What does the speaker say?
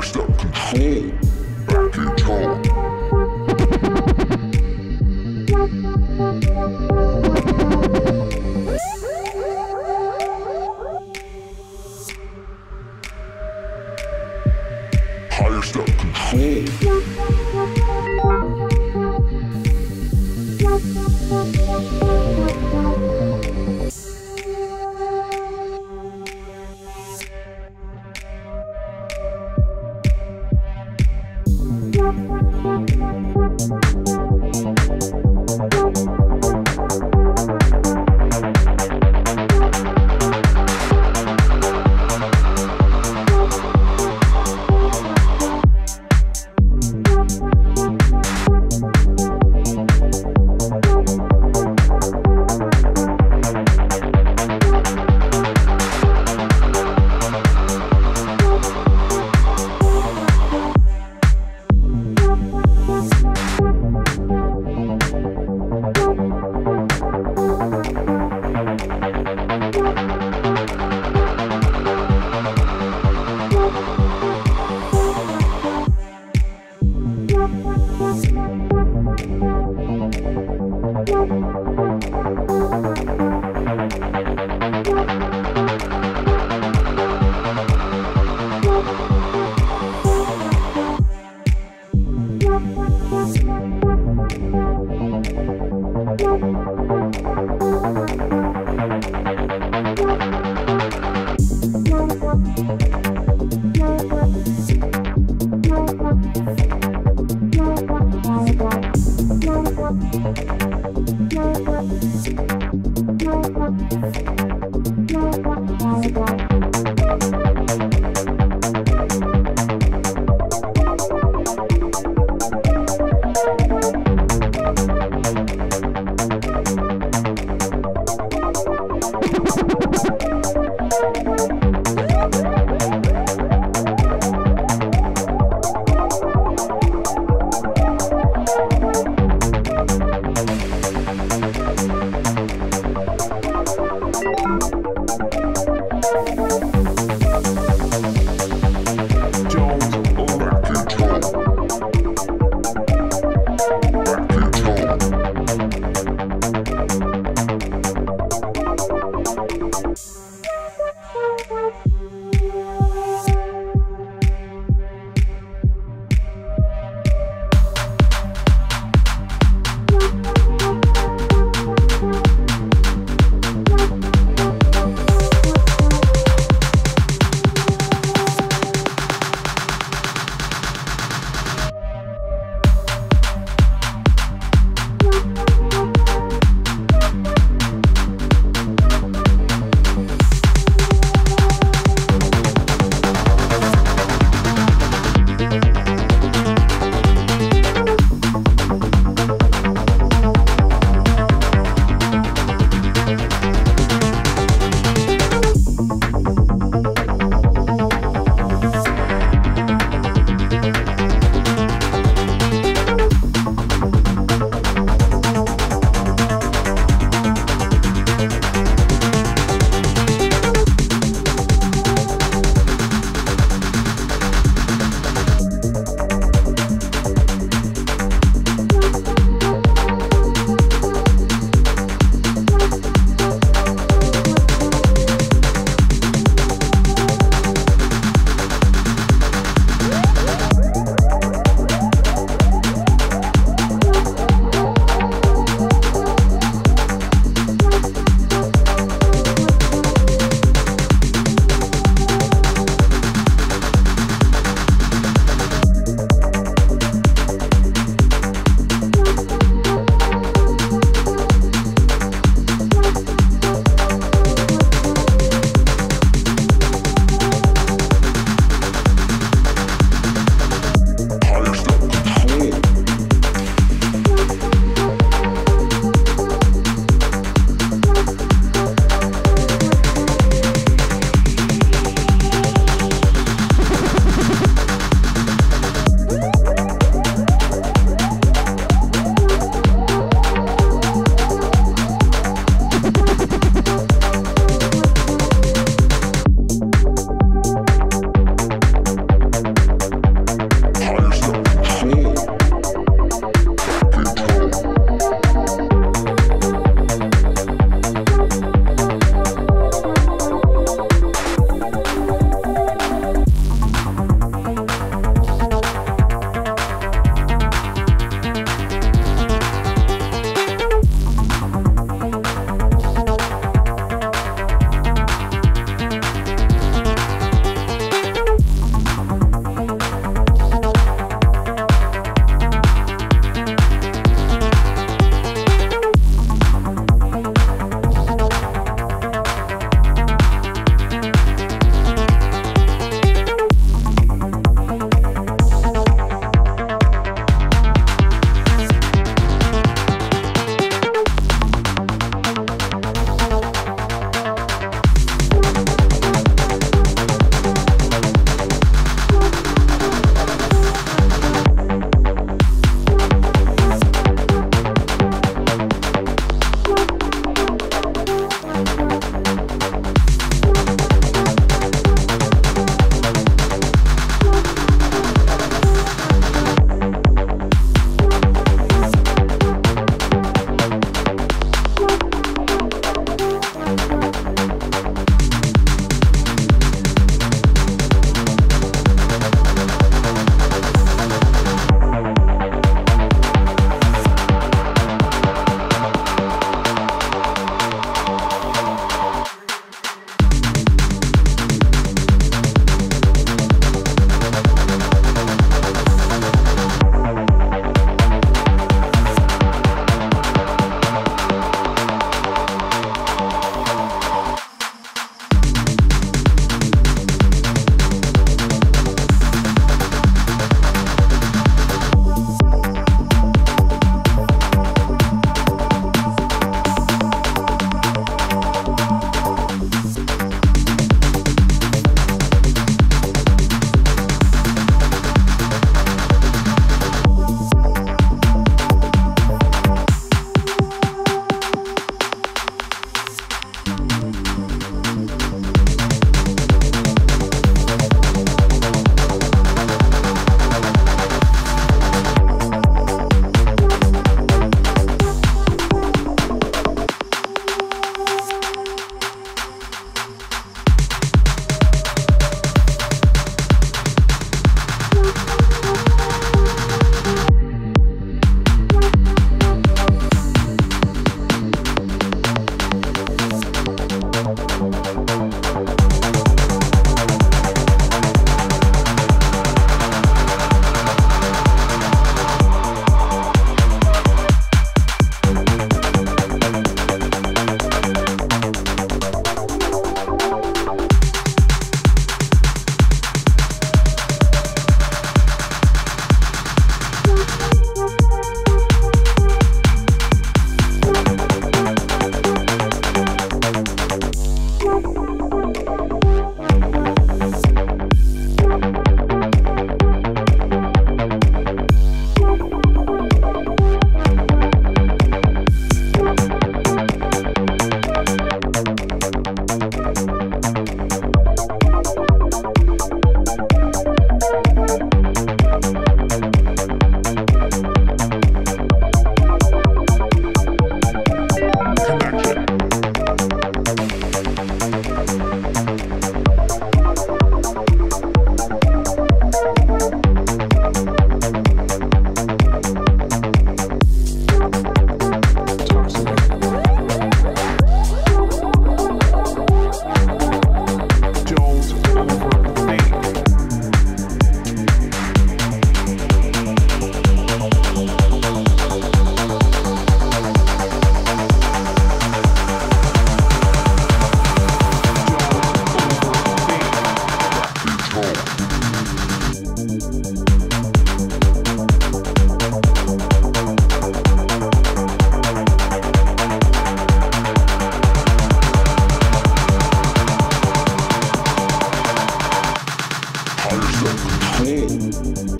Thank Thank you. Très